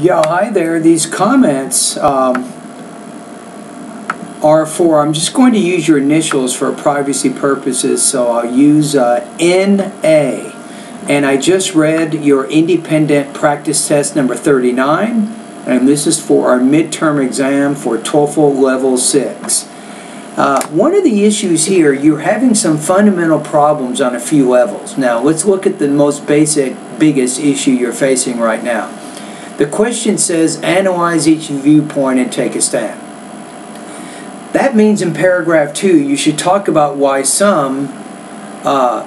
Yeah, hi there. These comments um, are for, I'm just going to use your initials for privacy purposes, so I'll use uh, NA. And I just read your independent practice test number 39, and this is for our midterm exam for TOEFL level 6. Uh, one of the issues here, you're having some fundamental problems on a few levels. Now, let's look at the most basic, biggest issue you're facing right now. The question says analyze each viewpoint and take a stand. That means in paragraph two, you should talk about why some uh,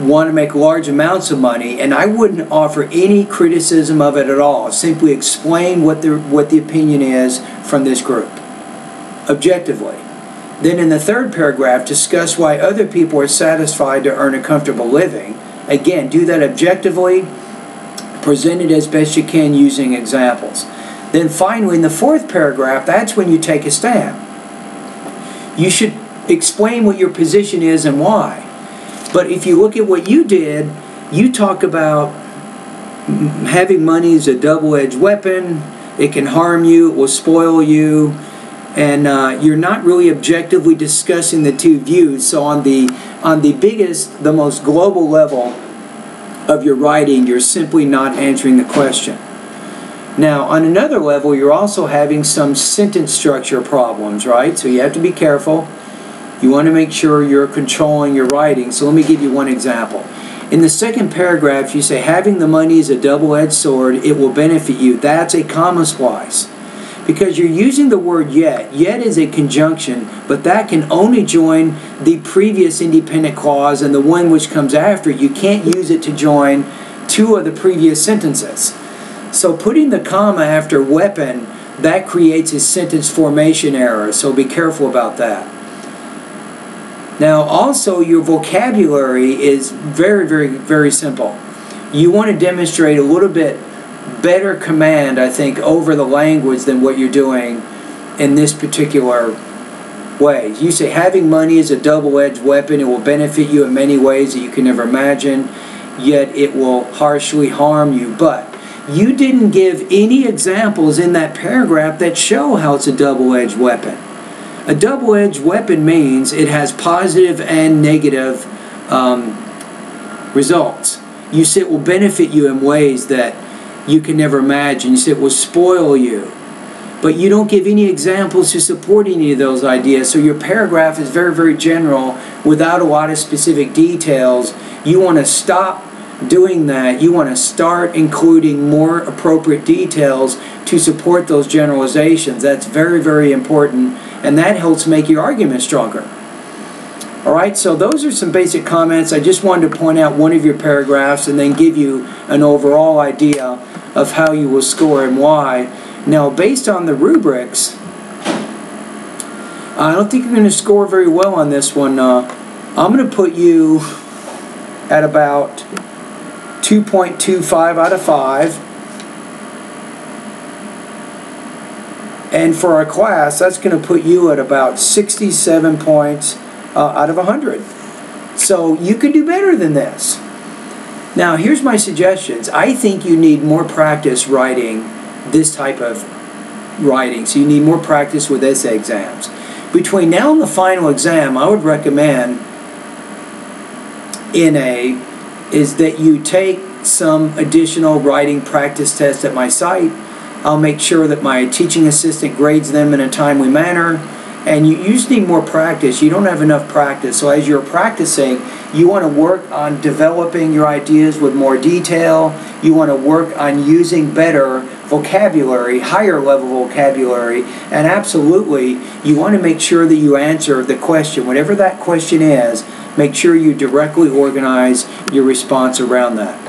want to make large amounts of money, and I wouldn't offer any criticism of it at all. Simply explain what the, what the opinion is from this group, objectively. Then in the third paragraph, discuss why other people are satisfied to earn a comfortable living. Again, do that objectively Present it as best you can using examples. Then finally, in the fourth paragraph, that's when you take a stand. You should explain what your position is and why. But if you look at what you did, you talk about having money is a double-edged weapon. It can harm you. It will spoil you. And uh, you're not really objectively discussing the two views. So on the on the biggest, the most global level, of your writing, you're simply not answering the question. Now, on another level, you're also having some sentence structure problems, right? So you have to be careful. You want to make sure you're controlling your writing. So let me give you one example. In the second paragraph, you say, having the money is a double-edged sword. It will benefit you. That's a comma splice because you're using the word yet. Yet is a conjunction, but that can only join the previous independent clause and the one which comes after. You can't use it to join two of the previous sentences. So putting the comma after weapon, that creates a sentence formation error, so be careful about that. Now also your vocabulary is very, very, very simple. You want to demonstrate a little bit better command, I think, over the language than what you're doing in this particular way. You say having money is a double-edged weapon. It will benefit you in many ways that you can never imagine, yet it will harshly harm you. But you didn't give any examples in that paragraph that show how it's a double-edged weapon. A double-edged weapon means it has positive and negative um, results. You say it will benefit you in ways that you can never imagine. You say it will spoil you. But you don't give any examples to support any of those ideas. So your paragraph is very, very general without a lot of specific details. You want to stop doing that. You want to start including more appropriate details to support those generalizations. That's very, very important. And that helps make your argument stronger. All right, so those are some basic comments. I just wanted to point out one of your paragraphs and then give you an overall idea of how you will score and why. Now, based on the rubrics, I don't think you're going to score very well on this one. Uh, I'm going to put you at about 2.25 out of 5. And for our class, that's going to put you at about 67 points uh, out of 100. So you can do better than this. Now, here's my suggestions. I think you need more practice writing this type of writing. So you need more practice with essay exams. Between now and the final exam, I would recommend NA is that you take some additional writing practice tests at my site. I'll make sure that my teaching assistant grades them in a timely manner and you, you just need more practice. You don't have enough practice. So as you're practicing, you want to work on developing your ideas with more detail. You want to work on using better vocabulary, higher level vocabulary, and absolutely, you want to make sure that you answer the question, whatever that question is, make sure you directly organize your response around that.